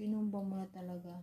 Kinumbang mo na talaga.